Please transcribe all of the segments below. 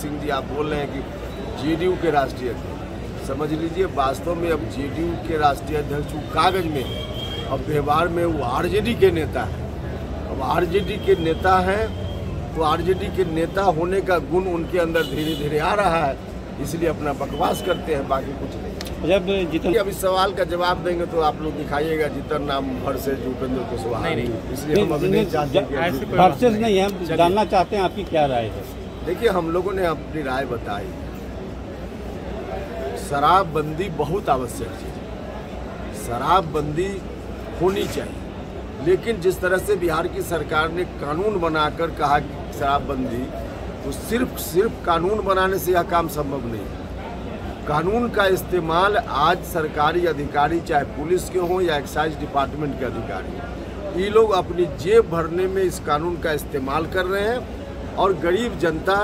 सिंह जी आप बोल रहे हैं कि जेडीयू के राष्ट्रीय अध्यक्ष। समझ लीजिए वास्तव में अब जेडीयू के राष्ट्रीय अध्यक्ष वो कागज़ में है अब व्यवहार में वो आरजेडी के नेता है। अब आरजेडी के नेता हैं तो आरजेडी के नेता होने का गुण उनके अंदर धीरे धीरे आ रहा है इसलिए अपना बकवास करते हैं बाकी कुछ नहीं। जब जितन अब इस सवाल का जवाब देंगे तो आप लोग दिखाइएगा जितन नाम भर से भूपेंद्र कुशवाहा। नहीं, नहीं। इसलिए हम अभी नहीं चाहते नहीं हम जानना चाहते हैं आपकी क्या राय है। देखिए, हम लोगों ने अपनी राय बताई। शराबबंदी बहुत आवश्यक चीज़ है शराबबंदी होनी चाहिए। लेकिन जिस तरह से बिहार की सरकार ने कानून बनाकर कहा कि शराबबंदी तो सिर्फ़ सिर्फ़ कानून बनाने से यह काम संभव नहीं है। कानून का इस्तेमाल आज सरकारी अधिकारी, चाहे पुलिस के हों या एक्साइज डिपार्टमेंट के अधिकारी, ये लोग अपनी जेब भरने में इस कानून का इस्तेमाल कर रहे हैं। और गरीब जनता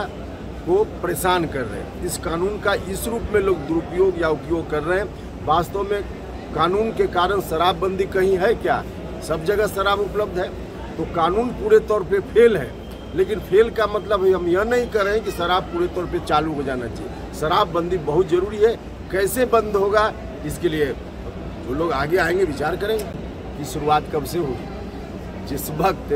को परेशान कर रहे हैं। इस कानून का इस रूप में लोग दुरुपयोग या उपयोग कर रहे हैं। वास्तव में कानून के कारण शराबबंदी कहीं है क्या? सब जगह शराब उपलब्ध है। तो कानून पूरे तौर पे फेल है। लेकिन फेल का मतलब हम यह नहीं कर रहे हैं कि शराब पूरे तौर पे चालू हो जाना चाहिए। शराबबंदी बहुत ज़रूरी है। कैसे बंद होगा, इसके लिए जो लोग आगे आएँगे, विचार करेंगे कि शुरुआत कब से होगी। जिस वक्त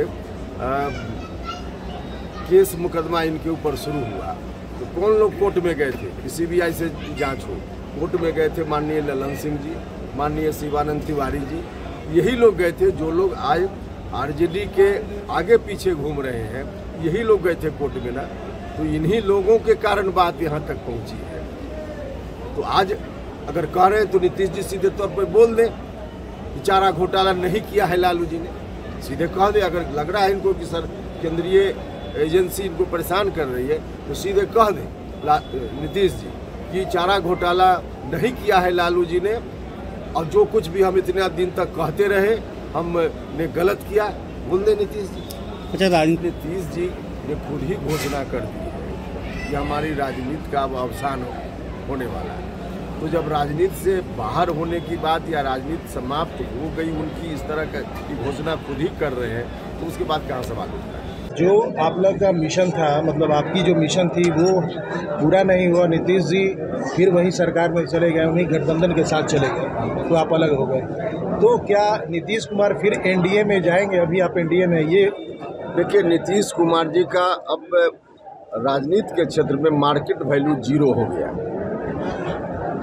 केस मुकदमा इनके ऊपर शुरू हुआ। तो कौन लोग कोर्ट में गए थे? कि सीबीआई से जाँच हो। कोर्ट में गए थे माननीय ललन सिंह जी, माननीय शिवानंद तिवारी जी। यही लोग गए थे जो लोग आज आरजेडी के आगे पीछे घूम रहे हैं। यही लोग गए थे कोर्ट में ना। तो इन्हीं लोगों के कारण बात यहाँ तक पहुँची है। तो आज अगर कह रहे हैं तो नीतीश जी सीधे तौर पर बोल दें, कि चारा घोटाला नहीं किया है लालू जी ने। सीधे कह दें, अगर लग रहा है इनको कि सर केंद्रीय एजेंसी इनको परेशान कर रही है तो सीधे कह दें नीतीश जी कि चारा घोटाला नहीं किया है लालू जी ने और जो कुछ भी हम इतने दिन तक कहते रहे हमने गलत किया बोल दे नीतीश जी। अच्छा राजनीति नीतीश जी ने खुद ही घोषणा कर दी है कि हमारी राजनीति का अब अवसान हो- होने वाला है। तो जब राजनीति से बाहर होने की बात या राजनीति समाप्त हो गई उनकी इस तरह की घोषणा खुद ही कर रहे हैं तो उसके बाद कहाँ सवाल उठता है? जो आप लोग का मिशन था मतलब आपकी जो मिशन थी, वो पूरा नहीं हुआ। नीतीश जी फिर वहीं सरकार में चले गए, उन्हीं गठबंधन के साथ चले गए तो आप अलग हो गए। तो क्या नीतीश कुमार फिर एनडीए में जाएँगे? अभी आप एनडीए में ये देखिए, नीतीश कुमार जी का अब राजनीति के क्षेत्र में मार्केट वैल्यू ज़ीरो हो गया।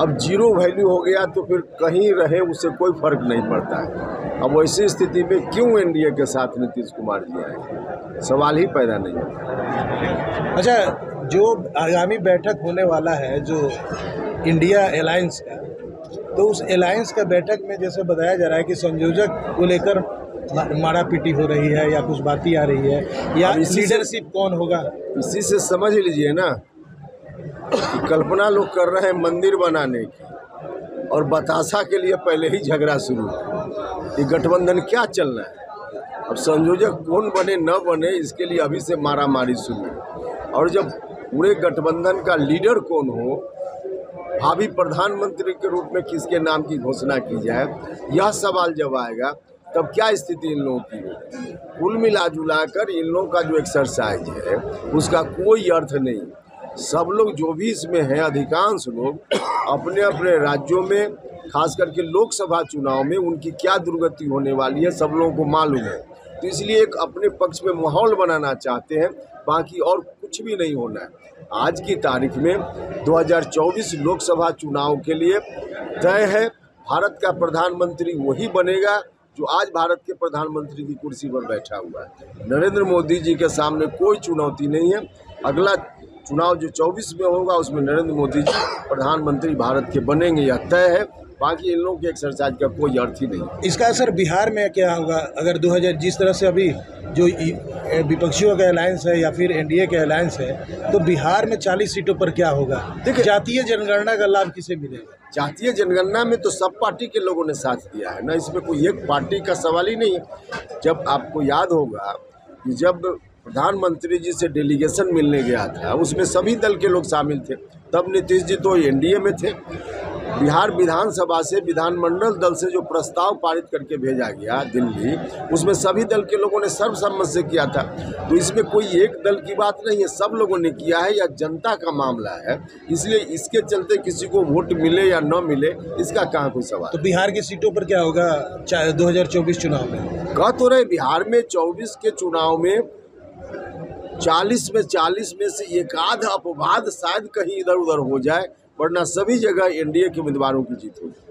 अब ज़ीरो वैल्यू हो गया तो फिर कहीं रहे उससे कोई फ़र्क नहीं पड़ता। है अब वैसी स्थिति में क्यों एनडीए के साथ नीतीश कुमार जी आए? सवाल ही पैदा नहीं होता। अच्छा जो आगामी बैठक होने वाला है जो इंडिया अलायंस का तो उस अलायंस का बैठक में जैसे बताया जा रहा है कि संयोजक को लेकर मारा पीटी हो रही है या कुछ बातें आ रही है या लीडरशिप कौन होगा? इसी से समझ लीजिए ना कल्पना लोग कर रहे हैं मंदिर बनाने की। और बतासा के लिए पहले ही झगड़ा शुरू है। ये गठबंधन क्या चलना है? अब संयोजक कौन बने, न बने, इसके लिए अभी से मारा मारी शुरू और जब पूरे गठबंधन का लीडर कौन हो, भावी प्रधानमंत्री के रूप में किसके नाम की घोषणा की जाए, यह सवाल जब आएगा, तब क्या स्थिति इन लोगों की होगी? कुल मिला जुला कर इन लोगों का जो एक्सरसाइज है, उसका कोई अर्थ नहीं। सब लोग जो भी इसमें हैं, अधिकांश लोग अपने अपने राज्यों में, खास करके लोकसभा चुनाव में उनकी क्या दुर्गति होने वाली है, सब लोगों को मालूम है। तो इसलिए एक अपने पक्ष में माहौल बनाना चाहते हैं, बाकी और कुछ भी नहीं होना है। आज की तारीख में 2024 लोकसभा चुनाव के लिए तय है, भारत का प्रधानमंत्री वही बनेगा, जो आज भारत के प्रधानमंत्री की कुर्सी पर बैठा हुआ है। नरेंद्र मोदी जी के सामने कोई चुनौती नहीं है। अगला चुनाव जो 24 में होगा उसमें नरेंद्र मोदी जी प्रधानमंत्री भारत के बनेंगे यह तय है। बाकी इन लोगों के एक्सरसाइज का कोई अर्थ ही नहीं। इसका असर बिहार में क्या होगा? अगर 2000 जिस तरह से अभी जो विपक्षियों का अलायंस है या फिर एनडीए के अलायंस है तो बिहार में 40 सीटों पर क्या होगा? देखिए- जातीय जनगणना का लाभ किसे मिलेगा? जातीय जनगणना में तो सब पार्टी के लोगों ने साथ दिया है। ना इसमें कोई एक पार्टी का सवाल ही नहीं है। जब आपको याद होगा कि जब प्रधानमंत्री जी से डेलीगेशन मिलने गया था उसमें सभी दल के लोग शामिल थे। तब नीतीश जी तो एनडीए में थे। बिहार विधानसभा से विधानमंडल दल से जो प्रस्ताव पारित करके भेजा गया दिल्ली उसमें सभी दल के लोगों ने सर्वसम्मत से किया था। तो इसमें कोई एक दल की बात नहीं है सब लोगों ने किया है या जनता का मामला है। इसलिए इसके चलते किसी को वोट मिले या न मिले इसका कहाँ कोई सवाल? तो बिहार की सीटों पर क्या होगा? चाहे दो हज़ार चौबीस चुनाव में। कह तो रहे बिहार में 24 के चुनाव में 40 में 40 में से एक आध अपवाद शायद कहीं इधर उधर हो जाए, वरना सभी जगह एनडीए के उम्मीदवारों की जीत होगी।